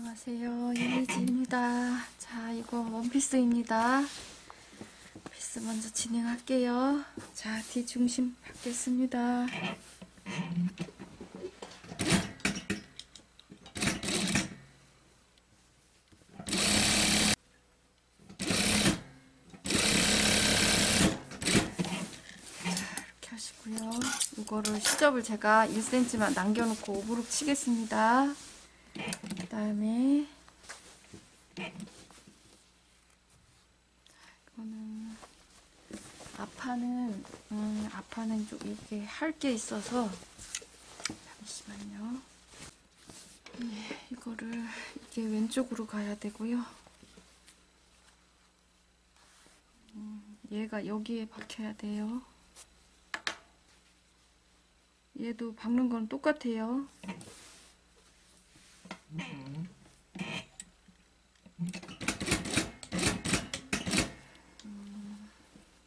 안녕하세요. 이미지입니다. 자, 이거 원피스입니다. 원피스 먼저 진행할게요. 자, 뒤중심 받겠습니다. 이거를 시접을 제가 1cm만 남겨놓고 오브룩 치겠습니다. 그 다음에 이거는 아파는 음, 아파는 좀 이게 할 게 있어서 잠시만요. 예, 이거를 이게 왼쪽으로 가야 되고요. 음, 얘가 여기에 박혀야 돼요. 얘도 박는 건 똑같아요. 음,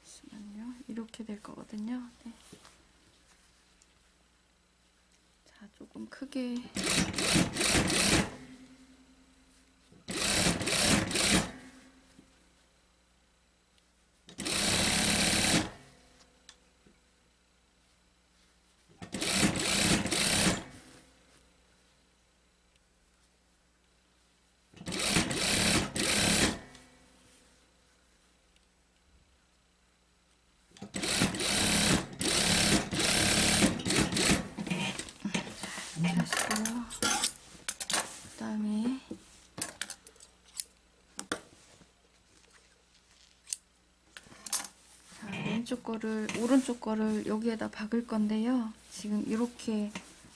잠시만요. 이렇게 될 거거든요. 네. 자, 조금 크게 하시고요. 그 다음에 자, 왼쪽 거를 오른쪽 거를 여기에다 박을 건데요. 지금 이렇게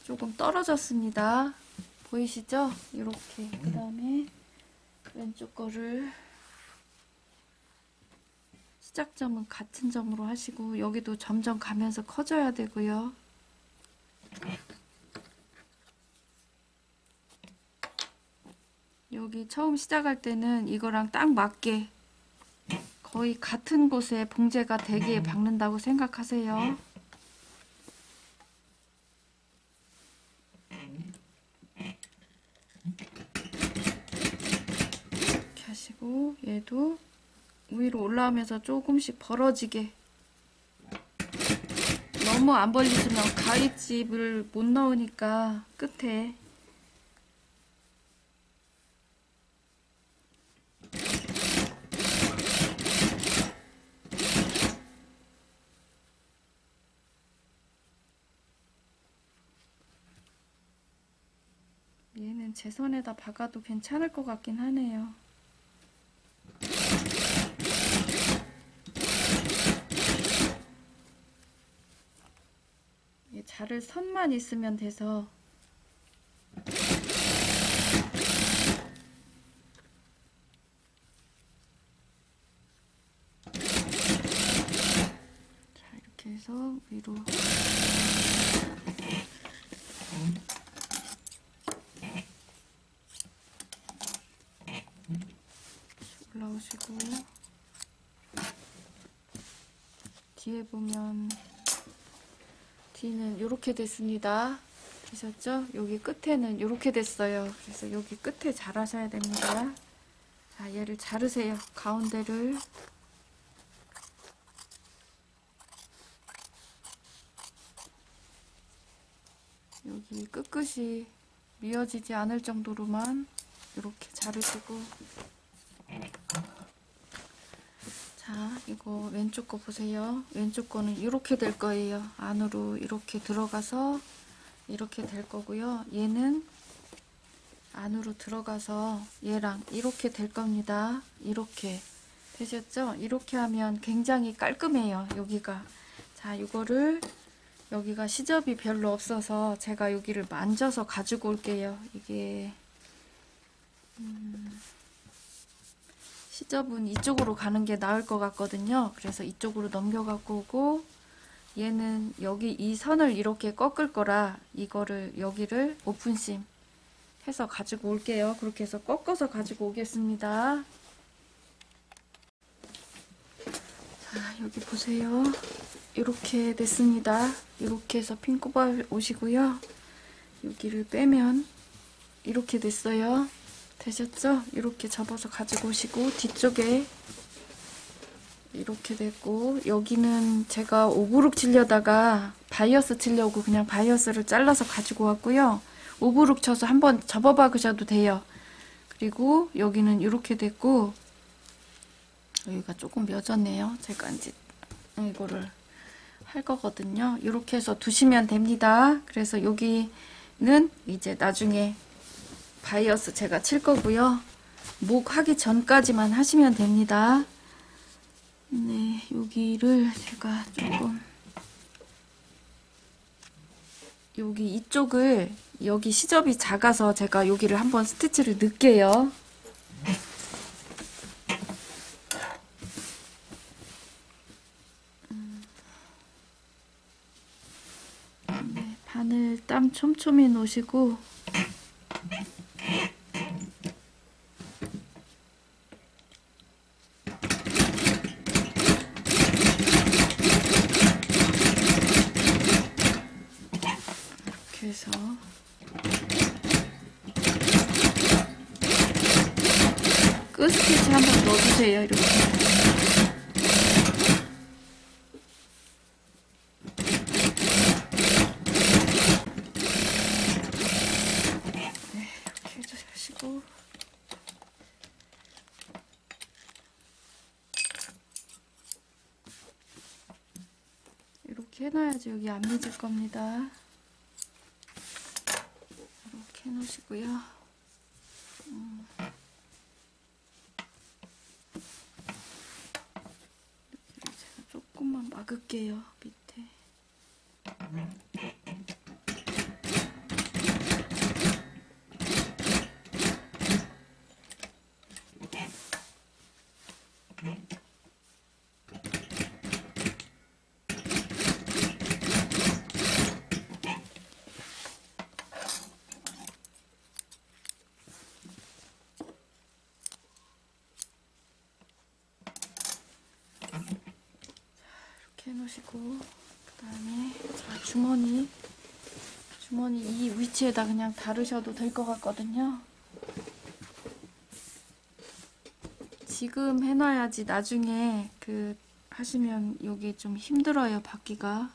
조금 떨어졌습니다. 보이시죠? 이렇게 그 다음에 왼쪽 거를 시작점은 같은 점으로 하시고 여기도 점점 가면서 커져야 되고요. 여기 처음 시작할 때는 이거랑 딱 맞게 거의 같은 곳에 봉제가 되게 박는다고 생각하세요. 이렇게 하시고 얘도 위로 올라오면서 조금씩 벌어지게. 너무 안 벌리시면 가위집을 못 넣으니까 끝에 얘는 제 손에다 박아도 괜찮을 것 같긴 하네요. 이 자를 선만 있으면 돼서 자 이렇게 해서 위로 올라오시고 뒤에 보면 뒤는 이렇게 됐습니다. 보셨죠? 여기 끝에는 이렇게 됐어요. 그래서 여기 끝에 자르셔야 됩니다. 자, 얘를 자르세요. 가운데를 여기 끝끝이 미어지지 않을 정도로만 이렇게 자르시고 자, 이거 왼쪽 거 보세요. 왼쪽 거는 이렇게 될 거예요. 안으로 이렇게 들어가서 이렇게 될 거고요. 얘는 안으로 들어가서 얘랑 이렇게 될 겁니다. 이렇게 되셨죠? 이렇게 하면 굉장히 깔끔해요. 여기가. 자, 이거를 여기가 시접이 별로 없어서 제가 여기를 만져서 가지고 올게요. 이게 음, 시접은 이쪽으로 가는 게 나을 것 같거든요. 그래서 이쪽으로 넘겨갖고 오고 얘는 여기 이 선을 이렇게 꺾을 거라 이거를 여기를 오픈심 해서 가지고 올게요. 그렇게 해서 꺾어서 가지고 오겠습니다. 자, 여기 보세요. 이렇게 됐습니다. 이렇게 해서 핀코발 오시고요. 여기를 빼면 이렇게 됐어요. 되셨죠? 이렇게 접어서 가지고 오시고 뒤쪽에 이렇게 됐고 여기는 제가 오버로크 치려다가 바이어스 치려고 그냥 바이어스를 잘라서 가지고 왔고요. 오버로크 쳐서 한번 접어 박으셔도 돼요. 그리고 여기는 이렇게 됐고 여기가 조금 며졌네요. 제가 이제 이거를 할 거거든요. 이렇게 해서 두시면 됩니다. 그래서 여기는 이제 나중에 바이어스 제가 칠 거고요. 목 하기 전까지만 하시면 됩니다. 네, 여기를 제가 조금 여기 이쪽을 여기 시접이 작아서 제가 여기를 한번 스티치를 넣을게요. 네, 바늘 땀 촘촘히 놓으시고 이렇게 해서 끝 스티치 한번 넣어 주세요 이렇게 네 이렇게 해주시고 이렇게 해놔야지 여기 안 믿을 겁니다. 이렇게 해놓으시고요. 음. 여기를 제가 조금만 막을게요. 밑에. 해놓으시고 그 다음에 자 주머니 주머니 이 위치에다 그냥 다루셔도 될 것 같거든요. 지금 해놔야지 나중에 그 하시면 여기 좀 힘들어요 받기가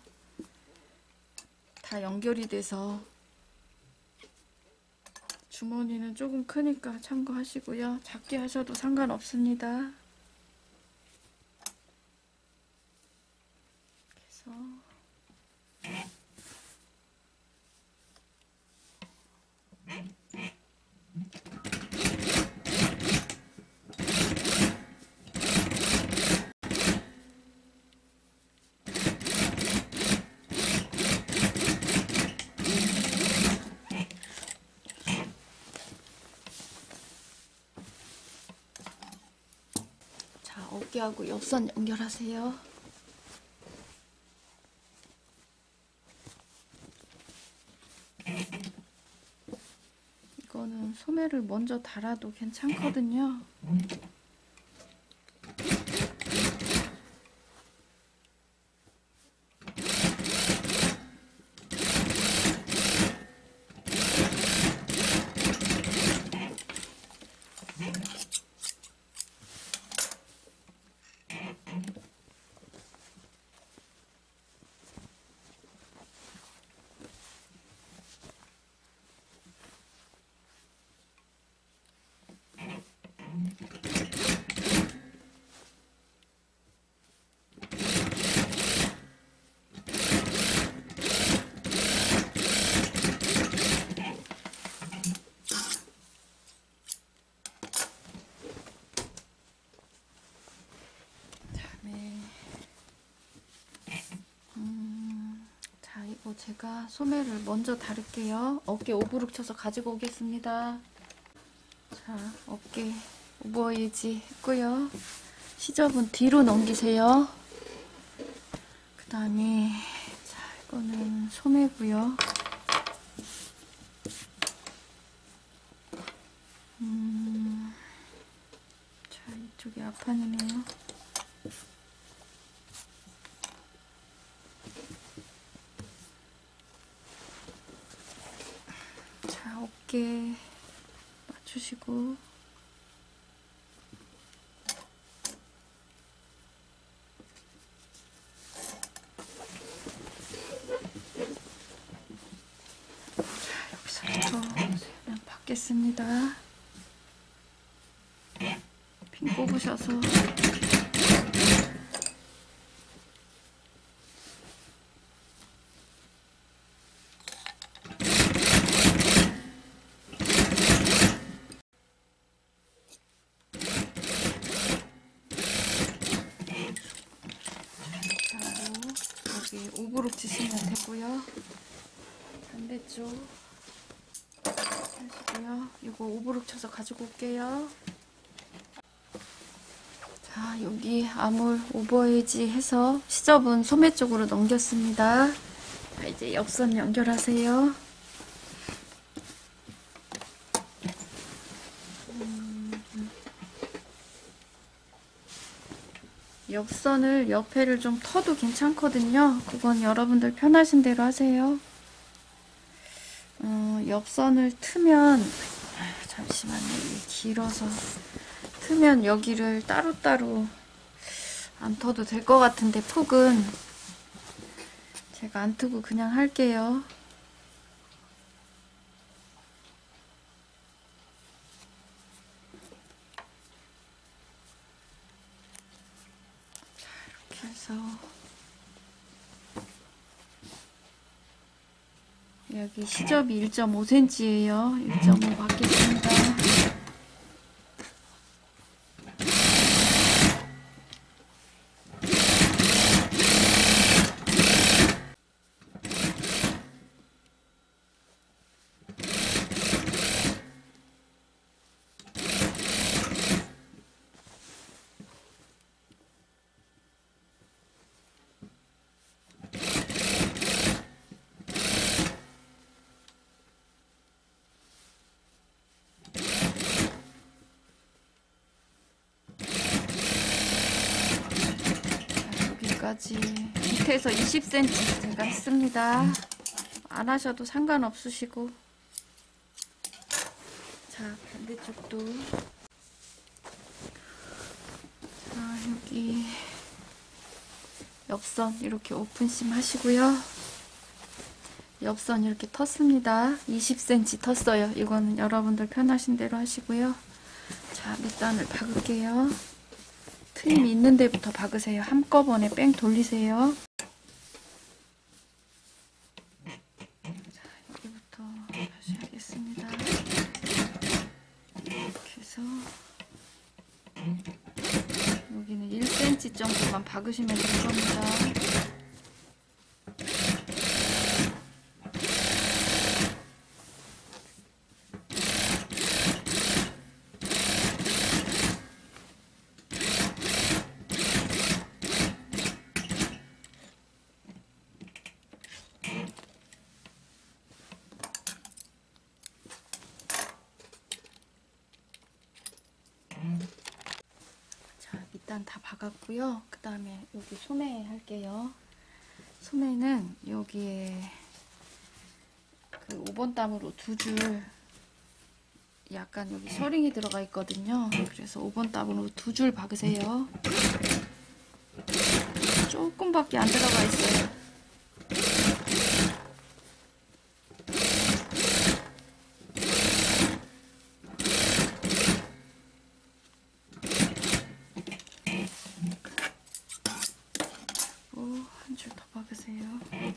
다 연결이 돼서 주머니는 조금 크니까 참고하시고요 작게 하셔도 상관없습니다. 그래서 자 어깨하고 옆선 연결하세요. 이거는 소매를 먼저 달아도 괜찮거든요. 자 이거 제가 소매를 먼저 다룰게요. 어깨 오브룩 쳐서 가지고 오겠습니다. 자 어깨 오버에이지 했고요. 시접은 뒤로 넘기세요. 그 다음에 자 이거는 소매고요. 음, 자 이쪽이 앞판이네요. 자, 어깨 맞추시고 자, 여기서부터 그냥 받겠습니다. 핀 뽑으셔서 하고 여기 오브룩 치시면 되고요. 반대쪽 하시고요. 이거 오브룩 쳐서 가지고 올게요. 자, 여기 아몰 오버에지 해서 시접은 소매 쪽으로 넘겼습니다. 자, 이제 옆선 연결하세요. 옆선을 옆에를 좀 터도 괜찮거든요. 그건 여러분들 편하신 대로 하세요. 어, 옆선을 트면 아, 잠시만요. 길어서 트면 여기를 따로따로 안 터도 될 것 같은데 폭은 제가 안 트고 그냥 할게요. 자, 해서 여기 시접이 1.5cm예요. 1.5 받겠습니다. 20에서 20cm 제가 했습니다. 안 하셔도 상관없으시고 자 반대쪽도 자 여기 옆선 이렇게 오픈심 하시고요. 옆선 이렇게 텄습니다. 20cm 텄어요. 이거는 여러분들 편하신 대로 하시고요. 자, 밑단을 박을게요. 트임 있는 데부터 박으세요. 한꺼번에 뺑 돌리세요. 박으시면 될 겁니다. 자, 일단 다 박았고요. 그 다음에 여기 소매 할게요. 소매는 여기에 그 5번 땀으로 두 줄 약간 여기 셔링이 들어가 있거든요. 그래서 5번 땀으로 두 줄 박으세요. 조금밖에 안 들어가 있어요. 한 줄 더 박으세요. 그리고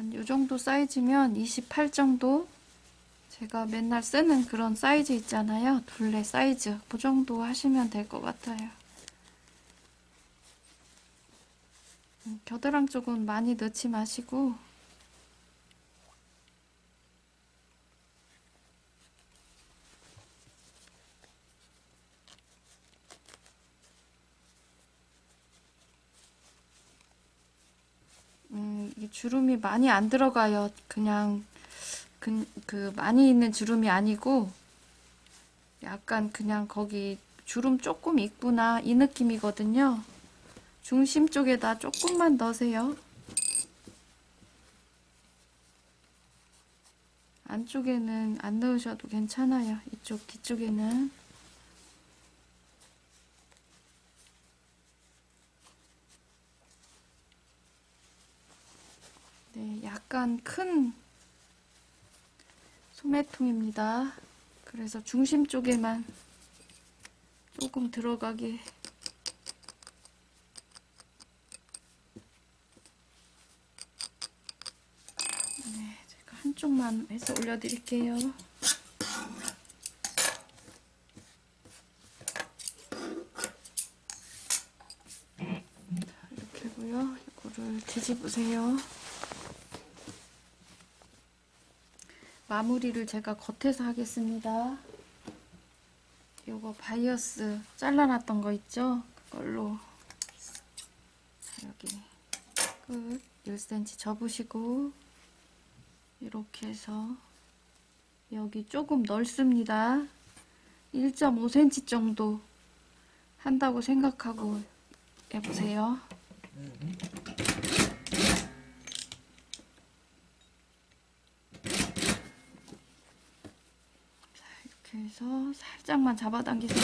한 요 정도 사이즈면 28 정도 제가 맨날 쓰는 그런 사이즈 있잖아요. 둘레 사이즈. 그 정도 하시면 될 것 같아요. 음, 겨드랑 쪽은 많이 넣지 마시고 음, 이 주름이 많이 안 들어가요. 그냥 그, 그 많이 있는 주름이 아니고 약간 그냥 거기 주름 조금 있구나 이 느낌이거든요. 중심 쪽에다 조금만 넣으세요. 안쪽에는 안 넣으셔도 괜찮아요. 이쪽 뒤쪽에는. 네, 약간 큰 소매통입니다. 그래서 중심 쪽에만 조금 들어가게 네, 제가 한쪽만 해서 올려드릴게요. 자, 이렇게 하고요. 이거를 뒤집으세요. 마무리를 제가 겉에서 하겠습니다. 요거 바이어스 잘라놨던 거 있죠? 그걸로 자, 여기 끝 1cm 접으시고 이렇게 해서 여기 조금 넓습니다. 1.5cm 정도 한다고 생각하고 해보세요. 해서 살짝만 잡아당기세요.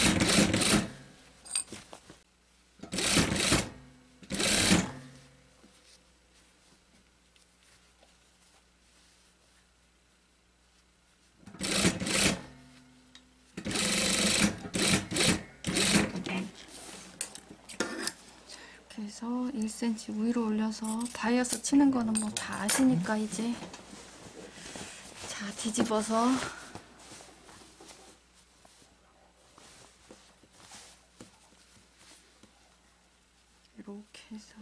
해서 1cm 위로 올려서 바이어스 치는 거는 뭐 다 아시니까 이제 자 뒤집어서 이렇게 해서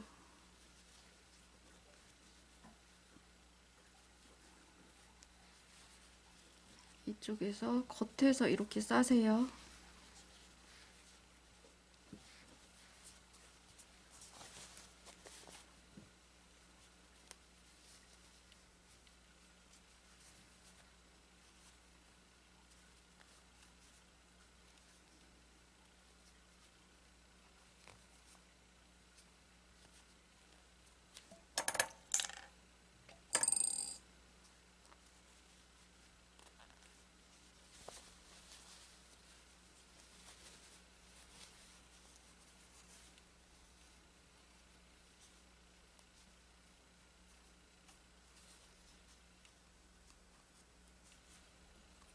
이쪽에서 겉에서 이렇게 싸세요.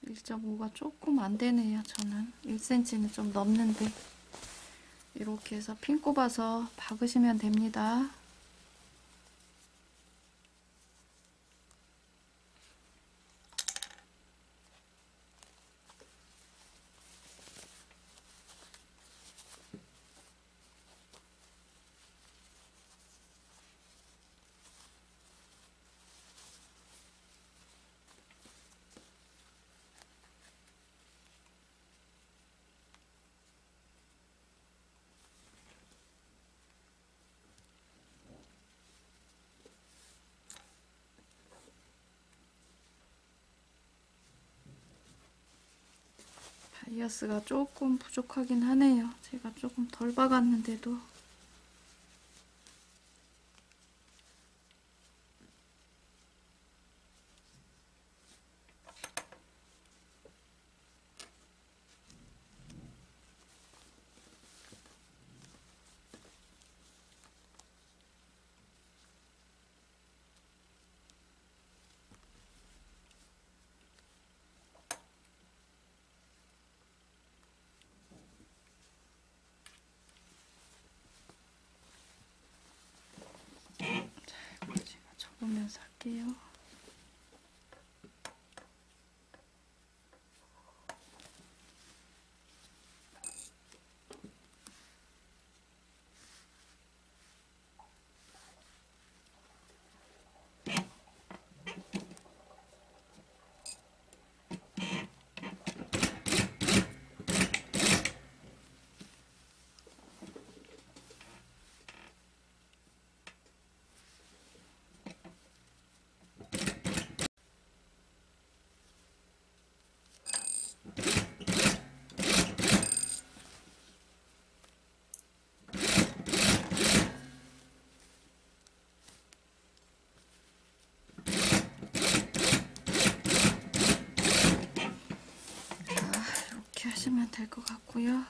1.5가 조금 안 되네요, 저는. 1cm는 좀 넘는데. 이렇게 해서 핀 꼽아서 박으시면 됩니다. 바이어스가 조금 부족하긴 하네요. 제가 조금 덜 박았는데도. 제가 적으면서 할게요. 하시면 될 것 같고요.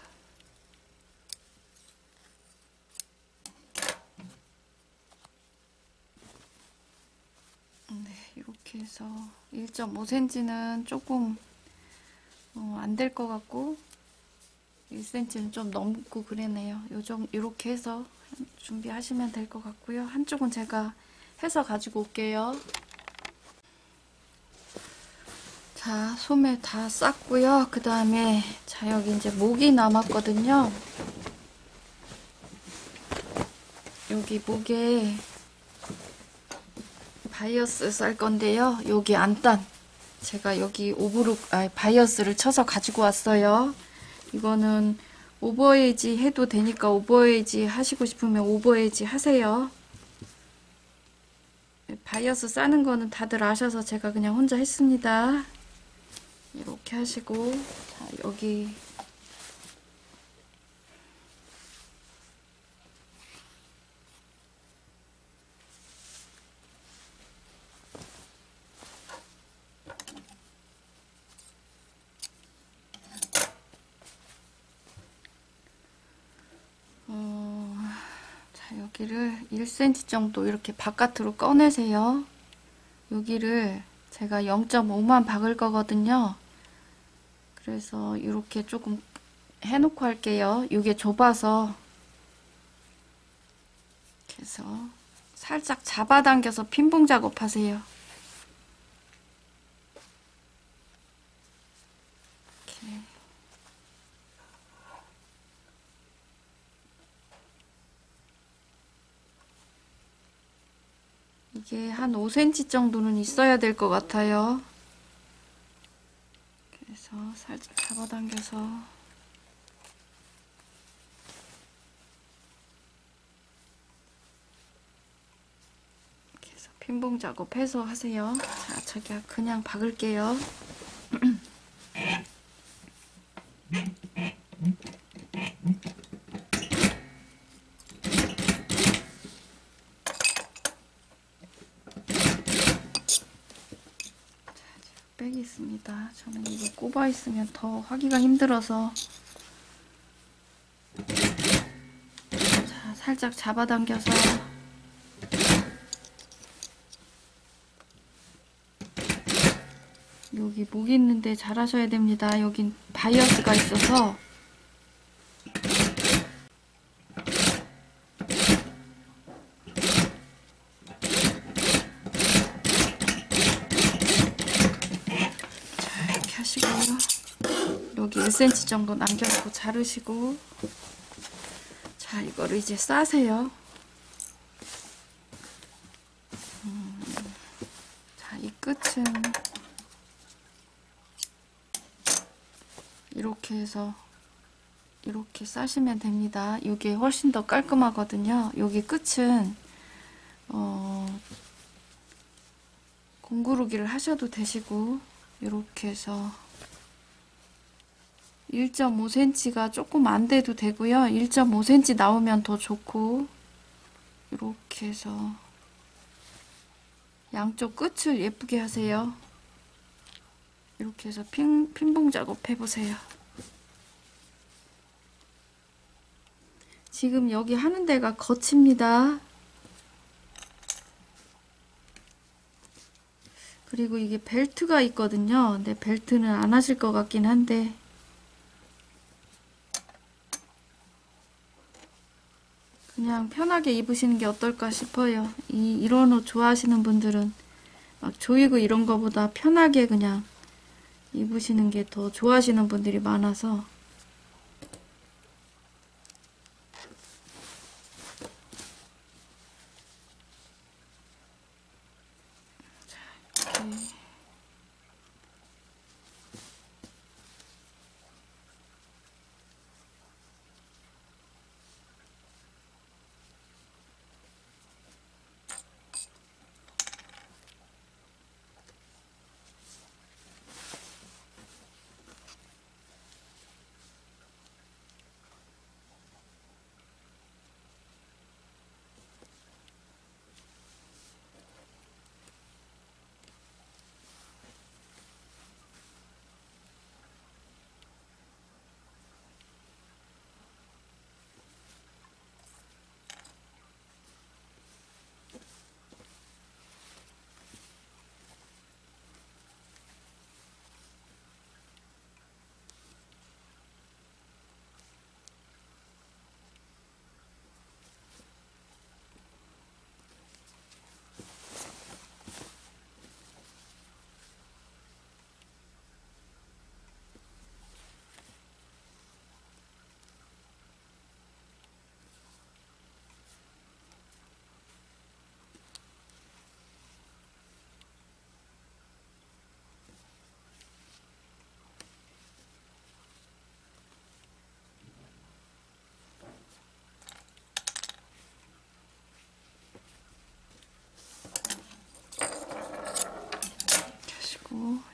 네, 이렇게 해서 1.5cm는 조금 어, 안될 것 같고 1cm는 좀 넘고 그러네요. 요정 이렇게 해서 준비하시면 될 것 같고요. 한쪽은 제가 해서 가지고 올게요. 자, 소매 다 쌌고요. 그 다음에 자 여기 이제 목이 남았거든요. 여기 목에 바이어스 쌀 건데요. 여기 안단 제가 여기 오버로크 아 바이어스를 쳐서 가지고 왔어요. 이거는 오버에이지 해도 되니까 오버에이지 하시고 싶으면 오버에이지 하세요. 바이어스 싸는 거는 다들 아셔서 제가 그냥 혼자 했습니다. 이렇게 하시고 자 여기 어, 자 여기를 1cm 정도 이렇게 바깥으로 꺼내세요. 여기를 제가 0.5만 박을 거거든요. 그래서 이렇게 조금 해놓고 할게요. 이게 좁아서 그래서 살짝 잡아당겨서 핀봉 작업하세요. 이게 한 5cm 정도는 있어야 될 것 같아요. 그래서 살짝 잡아당겨서 이렇게 해서 핀봉 작업해서 하세요. 자, 저기 그냥 박을게요. 백이 있습니다. 저는 이거 꼽아 있으면 더 하기가 힘들어서 자 살짝 잡아당겨서 여기 목 있는데 잘 하셔야 됩니다. 여긴 바이어스가 있어서 이렇게 하시고요. 여기 1cm 정도 남겨놓고 자르시고 자 이거를 이제 싸세요. 음, 자이 끝은 이렇게 해서 이렇게 싸시면 됩니다. 이게 훨씬 더 깔끔하거든요. 여기 끝은 어, 공구르기를 하셔도 되시고 이렇게 해서 1.5cm가 조금 안 돼도 되고요. 1.5cm 나오면 더 좋고 이렇게 해서 양쪽 끝을 예쁘게 하세요. 이렇게 해서 핀, 핀봉 작업 해보세요. 지금 여기 하는 데가 거칩니다. 그리고 이게 벨트가 있거든요. 근데 벨트는 안 하실 것 같긴 한데 그냥 편하게 입으시는 게 어떨까 싶어요. 이 이런 옷 좋아하시는 분들은 막 조이고 이런 거보다 편하게 그냥 입으시는 게 더 좋아하시는 분들이 많아서 자,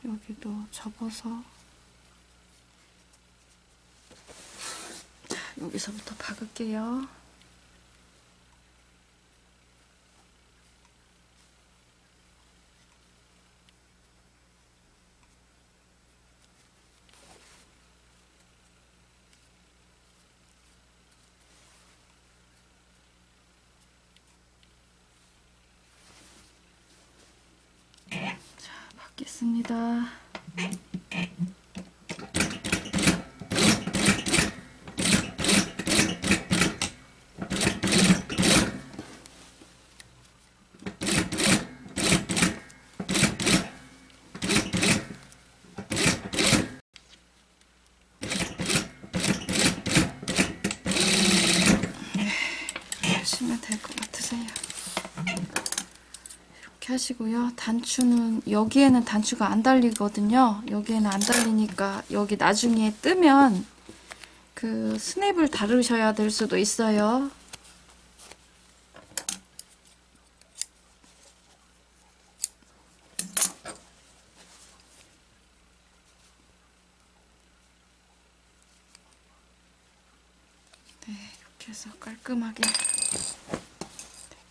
이렇게 여기도 접어서 자, 여기서부터 박을게요. 자, 받겠습니다. 하시면 될 것 같으세요. 이렇게 하시고요. 단추는 여기에는 단추가 안 달리거든요. 여기에는 안 달리니까 여기 나중에 뜨면 그 스냅을 다루셔야 될 수도 있어요. 네, 이렇게 해서 깔끔하게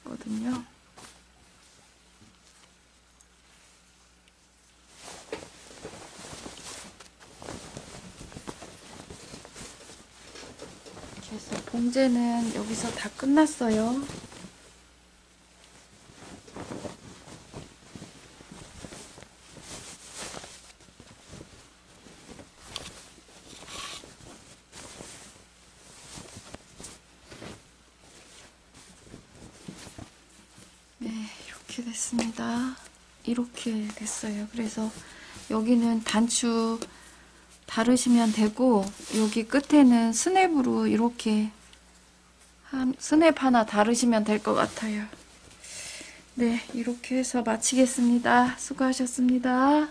됐거든요. 봉제는 여기서 다 끝났어요. 네, 됐습니다. 이렇게 됐어요. 그래서 여기는 단추 다르시면 되고 여기 끝에는 스냅으로 이렇게 한 스냅 하나 다르시면 될 것 같아요. 네, 이렇게 해서 마치겠습니다. 수고하셨습니다.